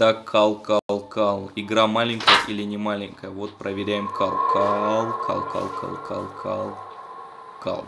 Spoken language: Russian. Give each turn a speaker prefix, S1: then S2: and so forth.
S1: Итак, кал, кал, кал. Игра маленькая или не маленькая? Вот проверяем кал. Кал, кал, кал, кал, кал, кал. Кал.